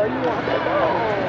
Oh, you want to oh. go?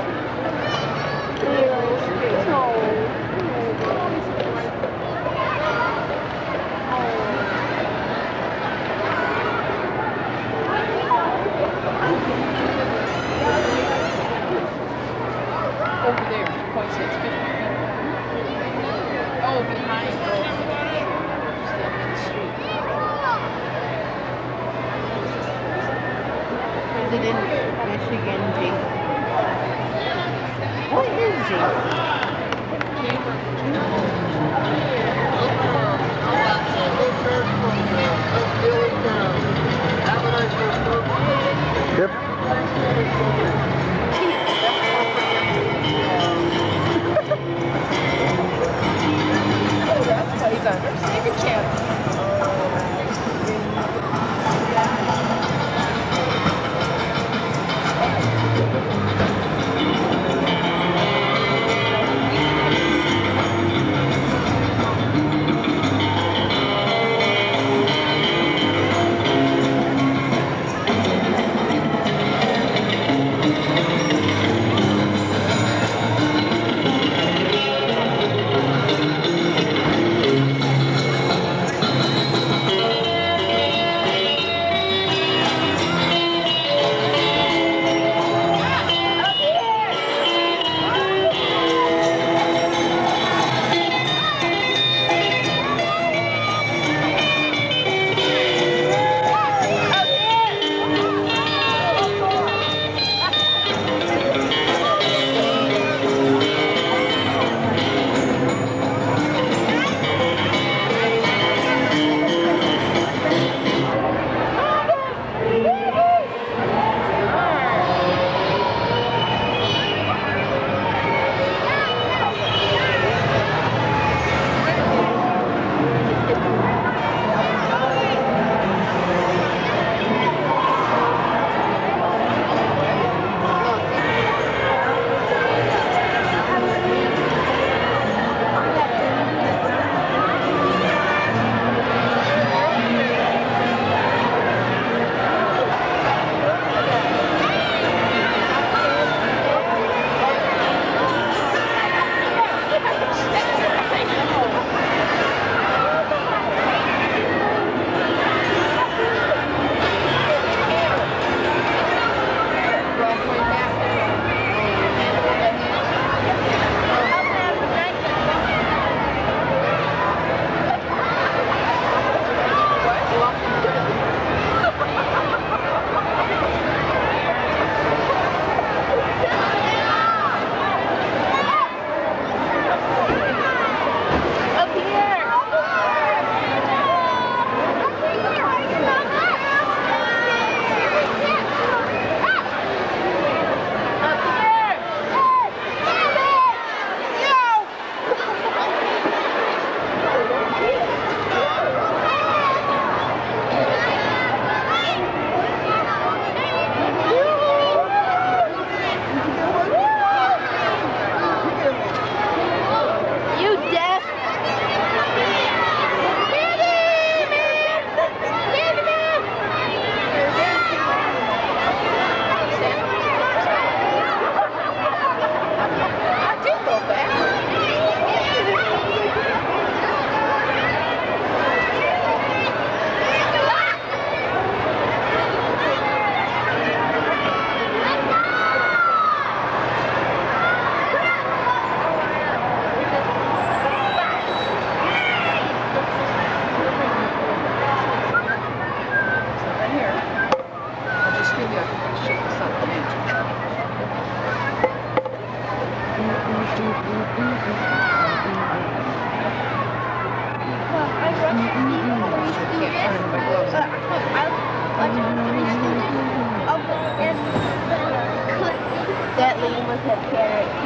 That lady must have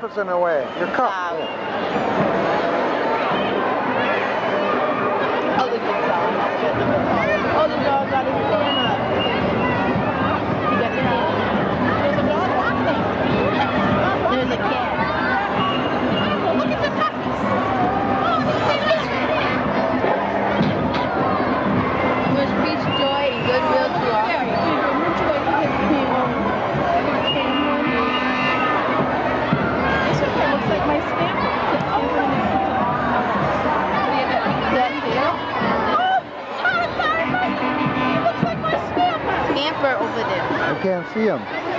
cup is in the way. Your cup. Oh, the dog got his over there. I can't see him.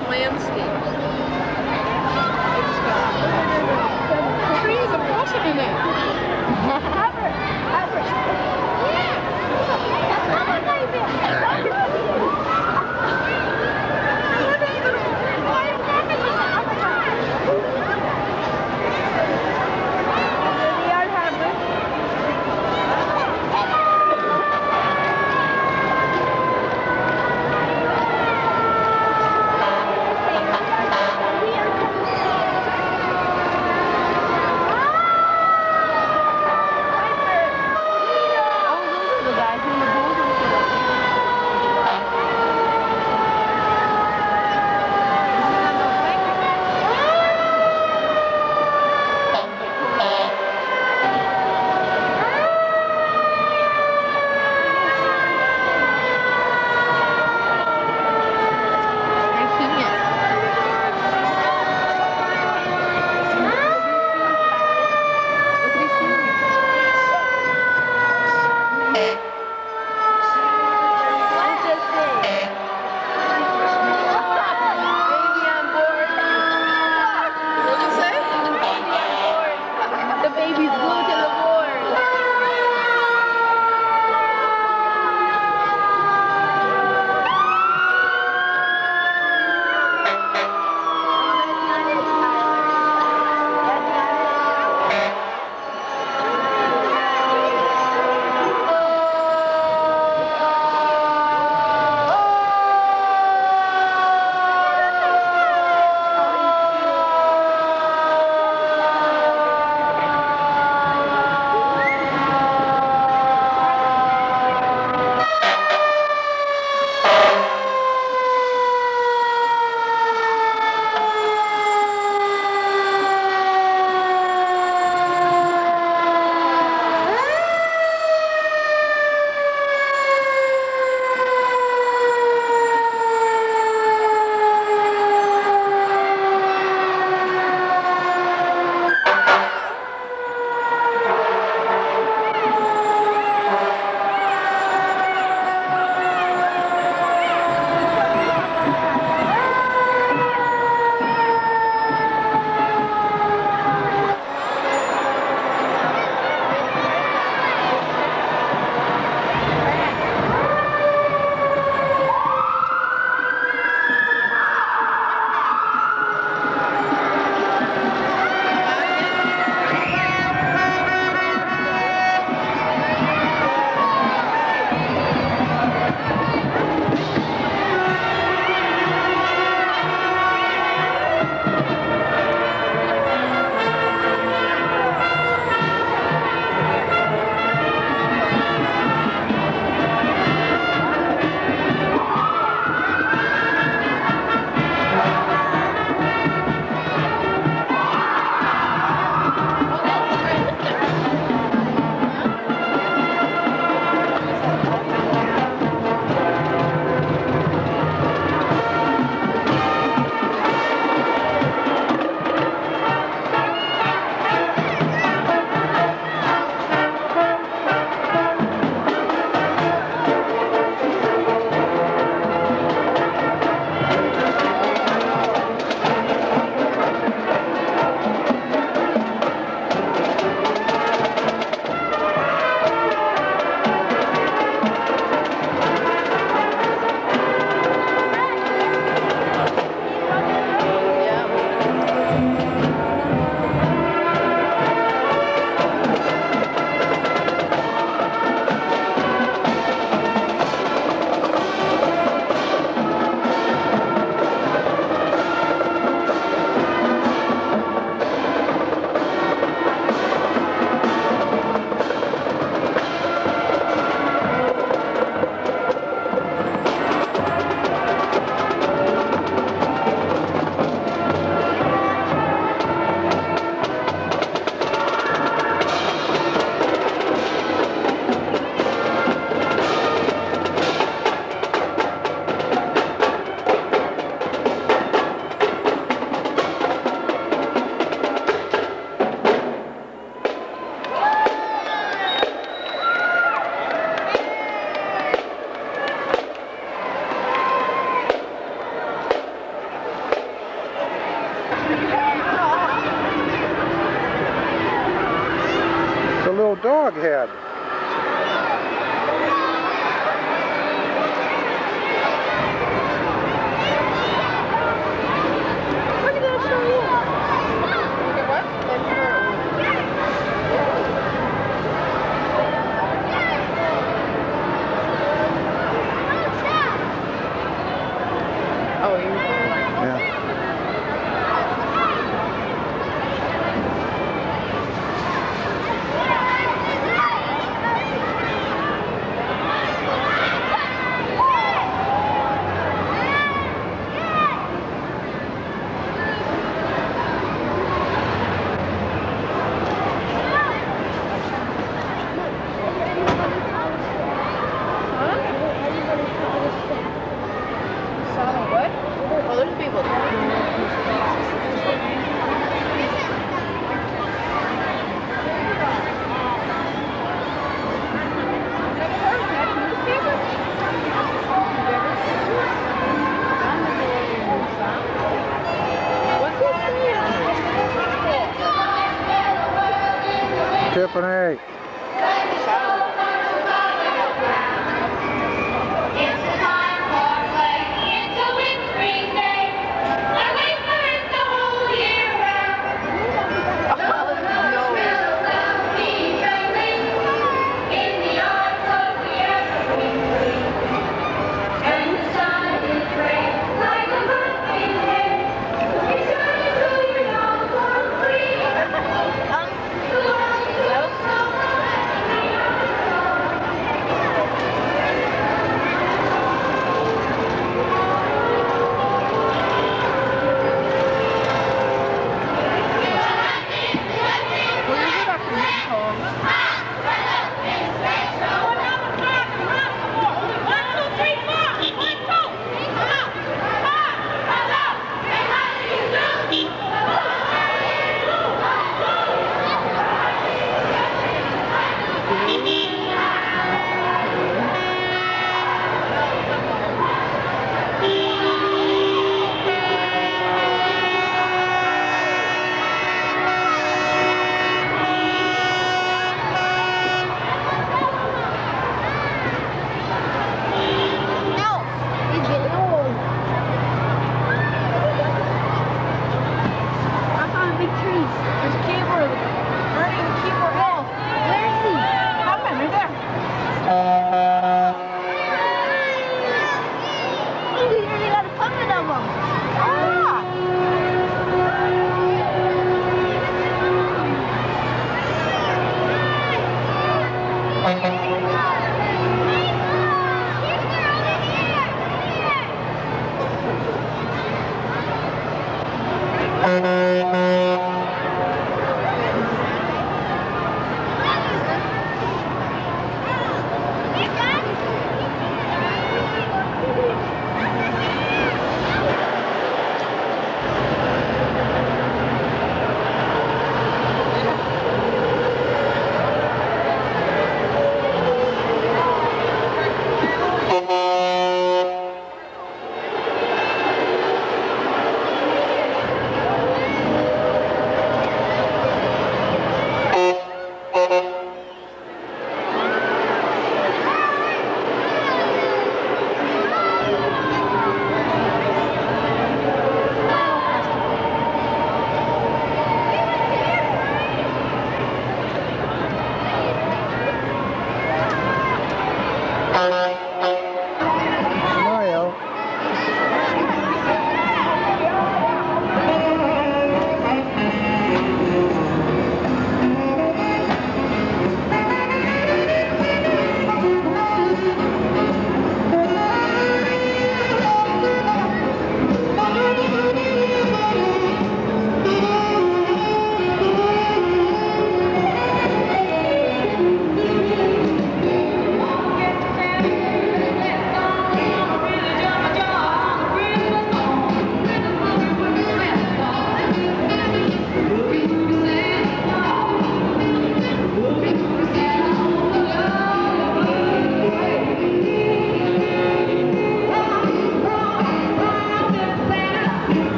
Are. landscapes. Trees blossom in it.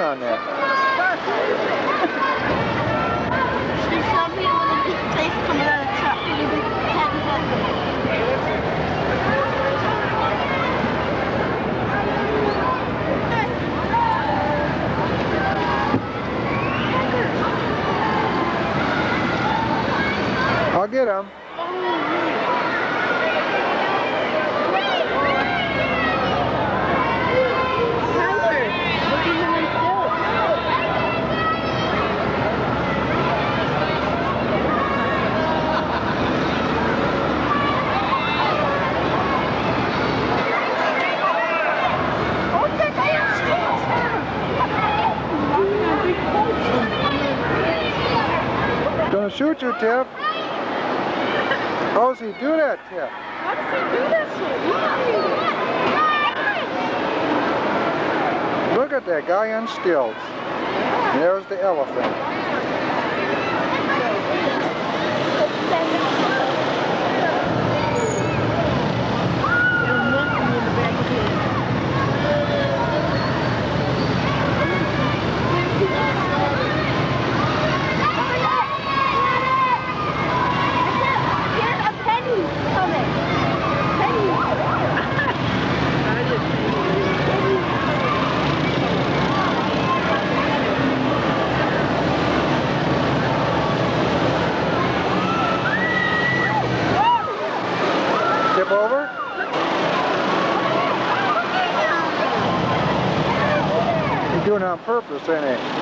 on that. you, he do that, Tiff? How does he do that so? Look at that guy on stilts. There's the elephant. representing